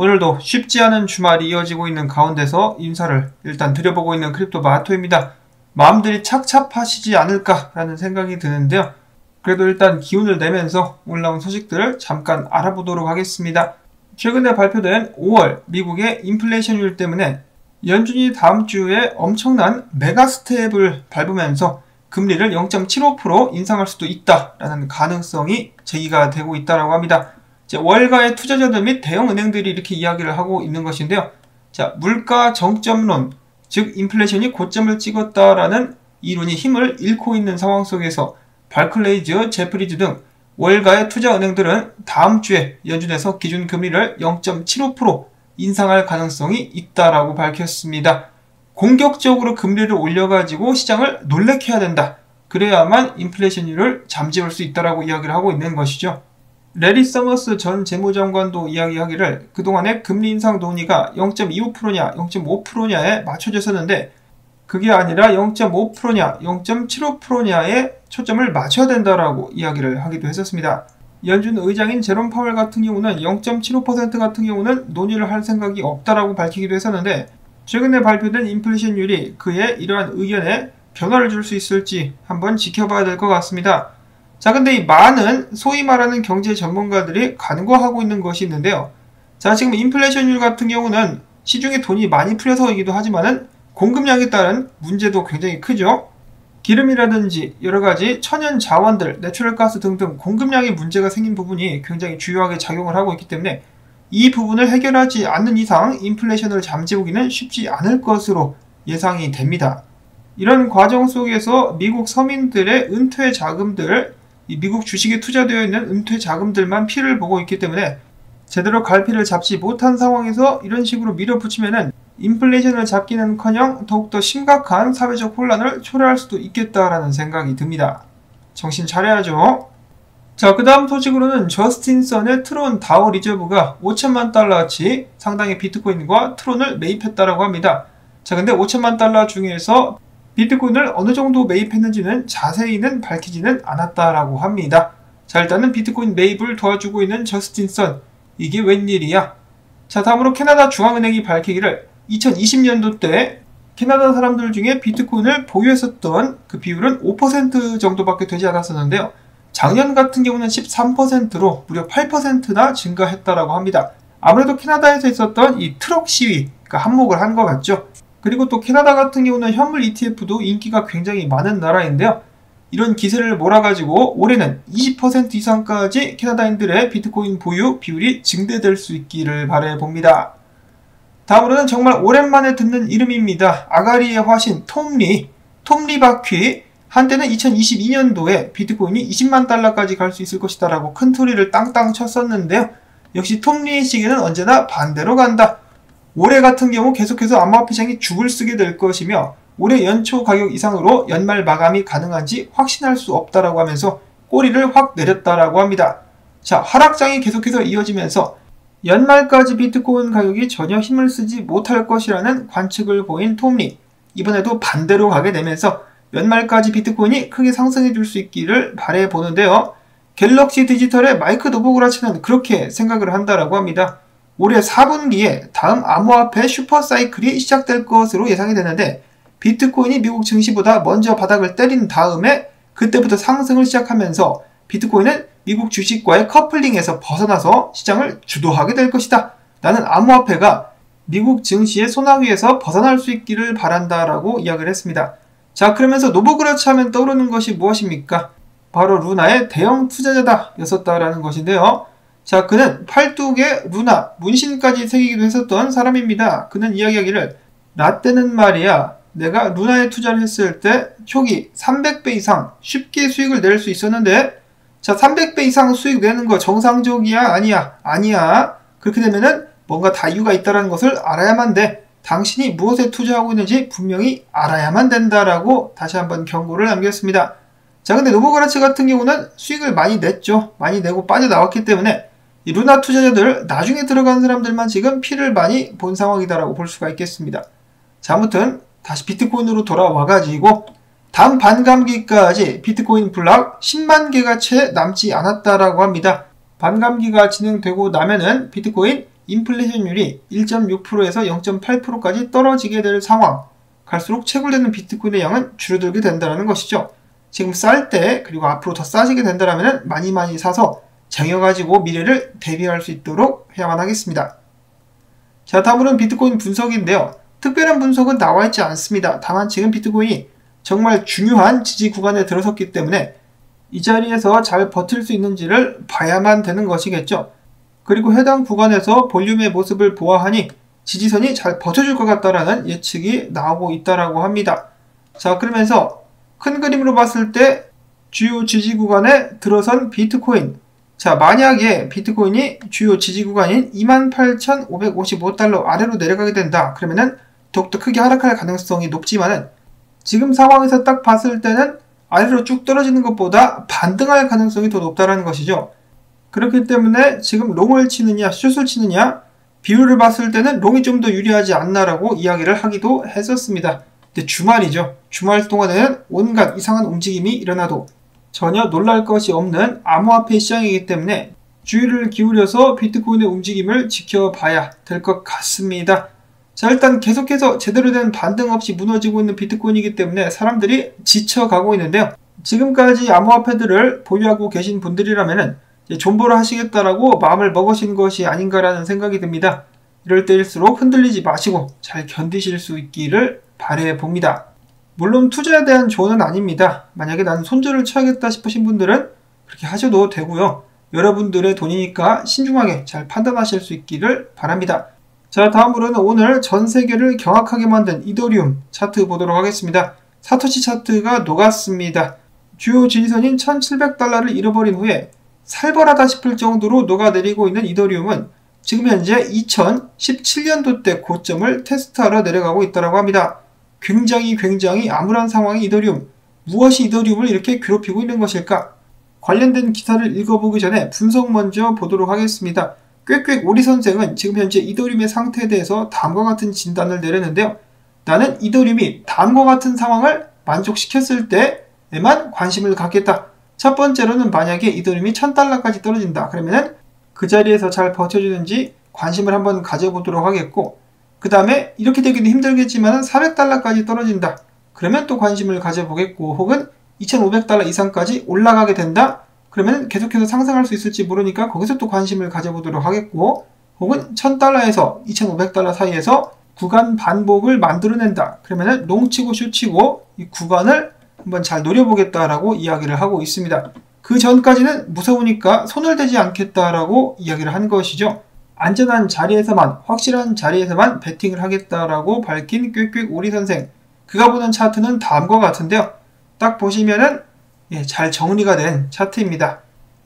오늘도 쉽지 않은 주말이 이어지고 있는 가운데서 인사를 일단 드려보고 있는 크립토 마토입니다. 마음들이 착잡하시지 않을까라는 생각이 드는데요. 그래도 일단 기운을 내면서 올라온 소식들을 잠깐 알아보도록 하겠습니다. 최근에 발표된 5월 미국의 인플레이션율 때문에 연준이 다음 주에 엄청난 메가 스텝을 밟으면서 금리를 0.75% 인상할 수도 있다라는 가능성이 제기가 되고 있다고 합니다. 월가의 투자자들 및 대형 은행들이 이렇게 이야기를 하고 있는 것인데요. 자, 물가 정점론, 즉 인플레이션이 고점을 찍었다라는 이론이 힘을 잃고 있는 상황 속에서 바클레이즈, 제프리즈 등 월가의 투자 은행들은 다음 주에 연준에서 기준 금리를 0.75% 인상할 가능성이 있다라고 밝혔습니다. 공격적으로 금리를 올려가지고 시장을 놀래켜야 해 된다. 그래야만 인플레이션율을 잠재울 수 있다라고 이야기를 하고 있는 것이죠. 레리 서머스 전 재무장관도 이야기하기를 그동안의 금리 인상 논의가 0.25%냐 0.5%냐에 맞춰졌었는데 그게 아니라 0.5%냐 0.75%냐에 초점을 맞춰야 된다라고 이야기를 하기도 했었습니다. 연준 의장인 제롬 파월 같은 경우는 0.75% 같은 경우는 논의를 할 생각이 없다라고 밝히기도 했었는데 최근에 발표된 인플레이션율이 그의 이러한 의견에 변화를 줄 수 있을지 한번 지켜봐야 될 것 같습니다. 자, 근데 이 많은 소위 말하는 경제 전문가들이 간과하고 있는 것이 있는데요. 자, 지금 인플레이션율 같은 경우는 시중에 돈이 많이 풀려서이기도 하지만은 공급량에 따른 문제도 굉장히 크죠. 기름이라든지 여러 가지 천연 자원들, natural gas 등등 공급량에 문제가 생긴 부분이 굉장히 주요하게 작용을 하고 있기 때문에 이 부분을 해결하지 않는 이상 인플레이션을 잠재우기는 쉽지 않을 것으로 예상이 됩니다. 이런 과정 속에서 미국 서민들의 은퇴 자금들, 미국 주식에 투자되어 있는 은퇴 자금들만 피를 보고 있기 때문에 제대로 갈피를 잡지 못한 상황에서 이런 식으로 밀어붙이면은 인플레이션을 잡기는커녕 더욱더 심각한 사회적 혼란을 초래할 수도 있겠다라는 생각이 듭니다. 정신 차려야죠. 자, 그 다음 소식으로는 저스틴 선의 트론 다오 리저브가 5천만 달러치 상당의 비트코인과 트론을 매입했다라고 합니다. 자, 근데 5천만 달러 중에서 비트코인을 어느 정도 매입했는지는 자세히는 밝히지는 않았다라고 합니다. 자, 일단은 비트코인 매입을 도와주고 있는 저스틴 선. 이게 웬일이야? 자, 다음으로 캐나다 중앙은행이 밝히기를 2020년도 때 캐나다 사람들 중에 비트코인을 보유했었던 그 비율은 5% 정도밖에 되지 않았었는데요. 작년 같은 경우는 13%로 무려 8%나 증가했다라고 합니다. 아무래도 캐나다에서 있었던 이 트럭 시위, 가 한몫을 한 것 같죠. 그리고 또 캐나다 같은 경우는 현물 ETF도 인기가 굉장히 많은 나라인데요. 이런 기세를 몰아가지고 올해는 20% 이상까지 캐나다인들의 비트코인 보유 비율이 증대될 수 있기를 바래봅니다. 다음으로는 정말 오랜만에 듣는 이름입니다. 아가리의 화신 톰리, 톰리 바퀴. 한때는 2022년도에 비트코인이 20만 달러까지 갈 수 있을 것이다 라고 큰 소리를 땅땅 쳤었는데요. 역시 톰리의 시기는 언제나 반대로 간다. 올해 같은 경우 계속해서 암호화폐 시장이 죽을 쓰게 될 것이며 올해 연초 가격 이상으로 연말 마감이 가능한지 확신할 수 없다라고 하면서 꼬리를 확 내렸다라고 합니다. 자, 하락장이 계속해서 이어지면서 연말까지 비트코인 가격이 전혀 힘을 쓰지 못할 것이라는 관측을 보인 톰리. 이번에도 반대로 가게 되면서 연말까지 비트코인이 크게 상승해 줄 수 있기를 바래 보는데요. 갤럭시 디지털의 마이크 노보그라치는 그렇게 생각을 한다라고 합니다. 올해 4분기에 다음 암호화폐 슈퍼사이클이 시작될 것으로 예상이 되는데 비트코인이 미국 증시보다 먼저 바닥을 때린 다음에 그때부터 상승을 시작하면서 비트코인은 미국 주식과의 커플링에서 벗어나서 시장을 주도하게 될 것이다. 나는 암호화폐가 미국 증시의 소나위에서 벗어날 수 있기를 바란다라고 이야기를 했습니다. 자, 그러면서 노브그라치 하면 떠오르는 것이 무엇입니까? 바로 루나의 대형 투자자다 였었다라는 것인데요. 자, 그는 팔뚝에 루나, 문신까지 새기기도 했었던 사람입니다. 그는 이야기하기를 나 때는 말이야 내가 루나에 투자를 했을 때 초기 300배 이상 쉽게 수익을 낼 수 있었는데 자, 300배 이상 수익 내는 거 정상적이야? 아니야? 아니야. 그렇게 되면은 뭔가 다 이유가 있다는 것을 알아야만 돼. 당신이 무엇에 투자하고 있는지 분명히 알아야만 된다라고 다시 한번 경고를 남겼습니다. 자, 근데 노보그라츠 같은 경우는 수익을 많이 냈죠. 많이 내고 빠져나왔기 때문에 이 루나 투자자들 나중에 들어간 사람들만 지금 피를 많이 본 상황이다라고 볼 수가 있겠습니다. 자, 아무튼 다시 비트코인으로 돌아와 가지고 다음 반감기까지 비트코인 블락 10만 개가 채 남지 않았다라고 합니다. 반감기가 진행되고 나면은 비트코인 인플레이션율이 1.6%에서 0.8%까지 떨어지게 될 상황, 갈수록 채굴되는 비트코인의 양은 줄어들게 된다는 것이죠. 지금 쌀 때 그리고 앞으로 더 싸지게 된다면 많이 많이 사서 쟁여가지고 미래를 대비할 수 있도록 해야만 하겠습니다. 자 다음으로는 비트코인 분석인데요. 특별한 분석은 나와 있지 않습니다. 다만 지금 비트코인이 정말 중요한 지지 구간에 들어섰기 때문에 이 자리에서 잘 버틸 수 있는지를 봐야만 되는 것이겠죠. 그리고 해당 구간에서 볼륨의 모습을 보아하니 지지선이 잘 버텨줄 것 같다라는 예측이 나오고 있다라고 합니다. 자 그러면서 큰 그림으로 봤을 때 주요 지지 구간에 들어선 비트코인 자 만약에 비트코인이 주요 지지 구간인 28,555달러 아래로 내려가게 된다 그러면은 더욱더 크게 하락할 가능성이 높지만은 지금 상황에서 딱 봤을 때는 아래로 쭉 떨어지는 것보다 반등할 가능성이 더 높다는 것이죠. 그렇기 때문에 지금 롱을 치느냐 숏을 치느냐 비율을 봤을 때는 롱이 좀 더 유리하지 않나라고 이야기를 하기도 했었습니다. 근데 주말이죠. 주말 동안에는 온갖 이상한 움직임이 일어나도 전혀 놀랄 것이 없는 암호화폐 시장이기 때문에 주의를 기울여서 비트코인의 움직임을 지켜봐야 될 것 같습니다. 자 일단 계속해서 제대로 된 반등 없이 무너지고 있는 비트코인이기 때문에 사람들이 지쳐가고 있는데요. 지금까지 암호화폐들을 보유하고 계신 분들이라면 존버를 하시겠다라고 마음을 먹으신 것이 아닌가라는 생각이 듭니다. 이럴 때일수록 흔들리지 마시고 잘 견디실 수 있기를 바래 봅니다. 물론 투자에 대한 조언은 아닙니다. 만약에 나는 손절을 쳐야겠다 싶으신 분들은 그렇게 하셔도 되고요. 여러분들의 돈이니까 신중하게 잘 판단하실 수 있기를 바랍니다. 자 다음으로는 오늘 전 세계를 경악하게 만든 이더리움 차트 보도록 하겠습니다. 사토시 차트가 녹았습니다. 주요 지지선인 1700달러를 잃어버린 후에 살벌하다 싶을 정도로 녹아내리고 있는 이더리움은 지금 현재 2017년도 때 고점을 테스트하러 내려가고 있다고 합니다. 굉장히 굉장히 암울한 상황의 이더리움. 무엇이 이더리움을 이렇게 괴롭히고 있는 것일까? 관련된 기사를 읽어보기 전에 분석 먼저 보도록 하겠습니다. 꽥꽥 오리 선생은 지금 현재 이더리움의 상태에 대해서 다음과 같은 진단을 내렸는데요. 나는 이더리움이 다음과 같은 상황을 만족시켰을 때에만 관심을 갖겠다. 첫 번째로는 만약에 이더리움이 1000달러까지 떨어진다. 그러면은 그 자리에서 잘 버텨주는지 관심을 한번 가져보도록 하겠고 그 다음에 이렇게 되기도 힘들겠지만 400달러까지 떨어진다. 그러면 또 관심을 가져보겠고 혹은 2500달러 이상까지 올라가게 된다. 그러면 계속해서 상승할 수 있을지 모르니까 거기서 또 관심을 가져보도록 하겠고 혹은 1000달러에서 2500달러 사이에서 구간 반복을 만들어낸다. 그러면은 롱치고 숏치고 이 구간을 한번 잘 노려보겠다라고 이야기를 하고 있습니다. 그 전까지는 무서우니까 손을 대지 않겠다라고 이야기를 한 것이죠. 안전한 자리에서만 확실한 자리에서만 베팅을 하겠다라고 밝힌 꾀꾀 오리 선생. 그가 보는 차트는 다음과 같은데요. 딱 보시면은 예, 잘 정리가 된 차트입니다.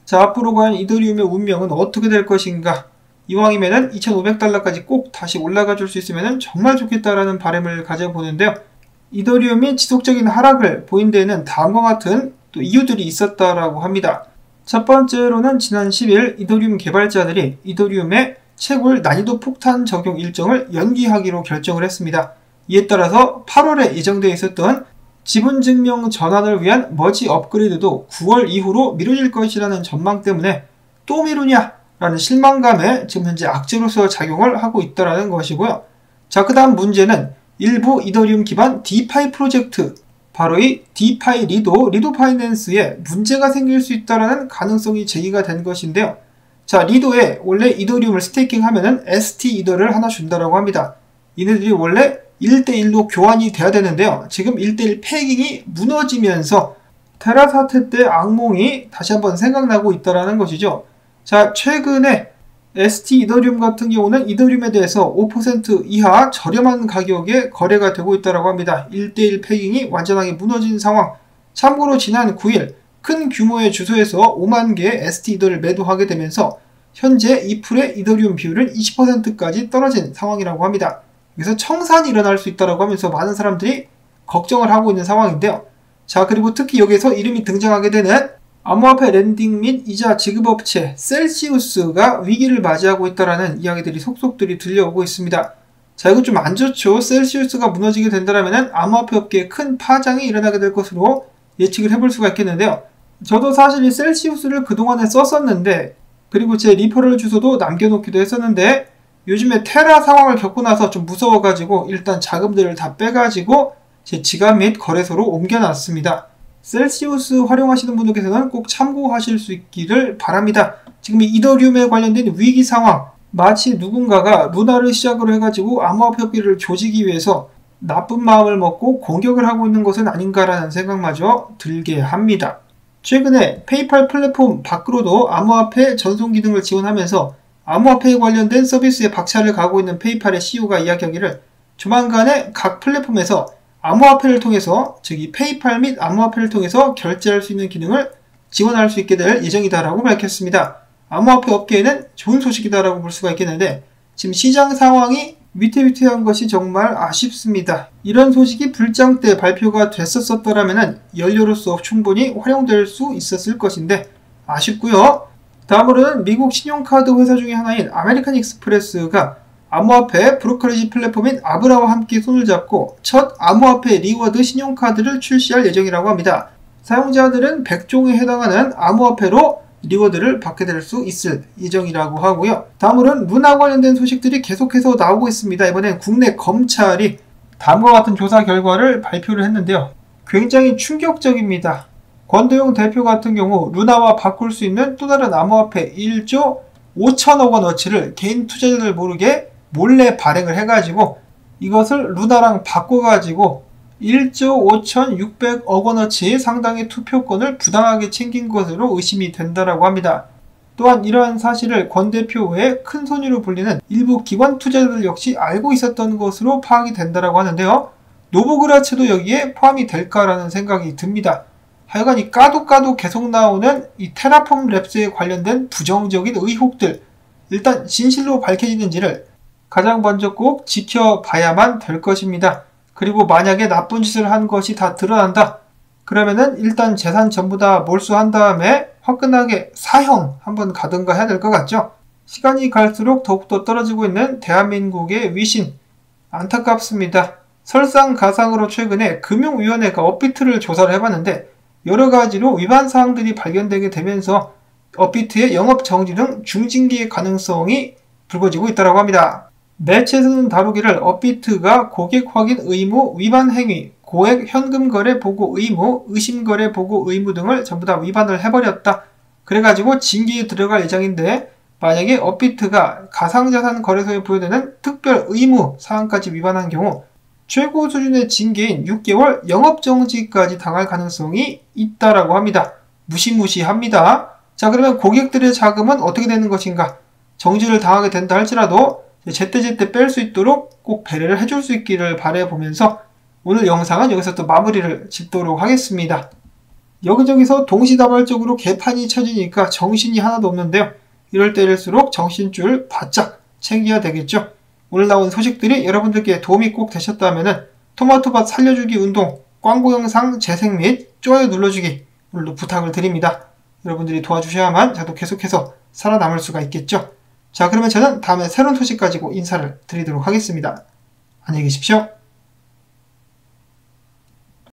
자, 앞으로 과연 이더리움의 운명은 어떻게 될 것인가? 이왕이면은 2,500달러까지 꼭 다시 올라가 줄 수 있으면 정말 좋겠다라는 바람을 가져보는데요. 이더리움이 지속적인 하락을 보인 데에는 다음과 같은 또 이유들이 있었다라고 합니다. 첫 번째로는 지난 10일 이더리움 개발자들이 이더리움의 채굴 난이도 폭탄 적용 일정을 연기하기로 결정을 했습니다. 이에 따라서 8월에 예정되어 있었던 지분 증명 전환을 위한 머지 업그레이드도 9월 이후로 미뤄질 것이라는 전망 때문에 또 미루냐? 라는 실망감에 지금 현재 악재로서 작용을 하고 있다는 것이고요. 자, 그 다음 문제는 일부 이더리움 기반 DeFi 프로젝트, 바로 이 DeFi Lido, Lido Finance에 문제가 생길 수 있다는 가능성이 제기가 된 것인데요. 자, Lido에 원래 이더리움을 staking 하면은 ST 이더를 하나 준다라고 합니다. 이네들이 원래 1대1로 교환이 돼야 되는데요. 지금 1대1 패깅이 무너지면서 테라 사태 때 악몽이 다시 한번 생각나고 있다는 것이죠. 자, 최근에 ST 이더리움 같은 경우는 이더리움에 대해서 5% 이하 저렴한 가격에 거래가 되고 있다고 합니다. 1대1 패깅이 완전하게 무너진 상황. 참고로 지난 9일 큰 규모의 주소에서 5만 개의 ST 이더를 매도하게 되면서 현재 이 pool의 이더리움 비율은 20%까지 떨어진 상황이라고 합니다. 그래서 청산이 일어날 수 있다고 하면서 많은 사람들이 걱정을 하고 있는 상황인데요. 자 그리고 특히 여기서 이름이 등장하게 되는 암호화폐 lending 및 이자 지급업체 Celsius가 위기를 맞이하고 있다는 이야기들이 속속들이 들려오고 있습니다. 자 이거 좀 안 좋죠. Celsius가 무너지게 된다면 암호화폐 업계에 큰 파장이 일어나게 될 것으로 예측을 해볼 수가 있겠는데요. 저도 사실 이 셀시우스를 그동안에 썼었는데 그리고 제 리퍼럴 주소도 남겨놓기도 했었는데 요즘에 테라 상황을 겪고 나서 좀 무서워가지고 일단 자금들을 다 빼가지고 제 지갑 및 거래소로 옮겨놨습니다. 셀시우스 활용하시는 분들께서는 꼭 참고하실 수 있기를 바랍니다. 지금 이 이더리움에 관련된 위기 상황, 마치 누군가가 루나를 시작으로 해가지고 암호화폐비를 조지기 위해서 나쁜 마음을 먹고 공격을 하고 있는 것은 아닌가라는 생각마저 들게 합니다. 최근에 PayPal 플랫폼 밖으로도 암호화폐 전송 기능을 지원하면서 암호화폐에 관련된 서비스에 박차를 가고 있는 PayPal의 CEO가 이야기하기를 조만간에 각 플랫폼에서 암호화폐를 통해서 즉 이 PayPal 및 암호화폐를 통해서 결제할 수 있는 기능을 지원할 수 있게 될 예정이다라고 밝혔습니다. 암호화폐 업계에는 좋은 소식이다라고 볼 수가 있겠는데 지금 시장 상황이 위태위태한 것이 정말 아쉽습니다. 이런 소식이 불장 때 발표가 됐었더라면 연료로서 충분히 활용될 수 있었을 것인데 아쉽고요. 다음으로는 미국 신용카드 회사 중의 하나인 American Express가 암호화폐 brokerage 플랫폼인 Abra와 함께 손을 잡고 첫 암호화폐 reward 신용카드를 출시할 예정이라고 합니다. 사용자들은 100종에 해당하는 암호화폐로 reward를 받게 될 수 있을 예정이라고 하고요. 다음으로는 루나 관련된 소식들이 계속해서 나오고 있습니다. 이번엔 국내 검찰이 다음과 같은 조사 결과를 발표를 했는데요. 굉장히 충격적입니다. 권도용 대표 같은 경우 루나와 바꿀 수 있는 또 다른 암호화폐 1조 5천억 원어치를 개인 투자자들 모르게 몰래 발행을 해가지고 이것을 루나랑 바꿔가지고 1조 5,600억 원어치 상당의 투표권을 부당하게 챙긴 것으로 의심이 된다라고 합니다. 또한 이러한 사실을 권 대표 외에 큰 손으로 불리는 일부 기관 투자자들 역시 알고 있었던 것으로 파악이 된다라고 하는데요. 노보그라츠도 여기에 포함이 될까라는 생각이 듭니다. 하여간 이 까도 까도 계속 나오는 이 테라폼 랩스에 관련된 부정적인 의혹들 일단 진실로 밝혀지는지를 가장 먼저 꼭 지켜봐야만 될 것입니다. 그리고 만약에 나쁜 짓을 한 것이 다 드러난다. 그러면은 일단 재산 전부 다 몰수한 다음에 화끈하게 사형 한번 가든가 해야 될 것 같죠? 시간이 갈수록 더욱더 떨어지고 있는 대한민국의 위신. 안타깝습니다. 설상가상으로 최근에 금융위원회가 업비트를 조사를 해봤는데 여러 가지로 위반 사항들이 발견되게 되면서 업비트의 영업 정지 등 중징계의 가능성이 불거지고 있다고 합니다. 매체에서는 다루기를 업비트가 고객 확인 의무 위반 행위, 고액 현금 거래 보고 의무, 의심 거래 보고 의무 등을 전부 다 위반을 해버렸다. 그래가지고 징계에 들어갈 예정인데 만약에 업비트가 가상자산 거래소에 부여되는 특별 의무 사항까지 위반한 경우 최고 수준의 징계인 6개월 영업정지까지 당할 가능성이 있다라고 합니다. 무시무시합니다. 자 그러면 고객들의 자금은 어떻게 되는 것인가? 정지를 당하게 된다 할지라도 제때제때 뺄 수 있도록 꼭 배려를 해줄 수 있기를 바라보면서 오늘 영상은 여기서 또 마무리를 짓도록 하겠습니다. 여기저기서 동시다발적으로 개판이 쳐지니까 정신이 하나도 없는데요. 이럴 때일수록 정신줄 바짝 챙겨야 되겠죠. 오늘 나온 소식들이 여러분들께 도움이 꼭 되셨다면 토마토밭 살려주기 운동 광고 영상 재생 및 좋아요 눌러주기 오늘도 부탁을 드립니다. 여러분들이 도와주셔야만 저도 계속해서 살아남을 수가 있겠죠. 자, 그러면 저는 다음에 새로운 소식 가지고 인사를 드리도록 하겠습니다. 안녕히 계십시오.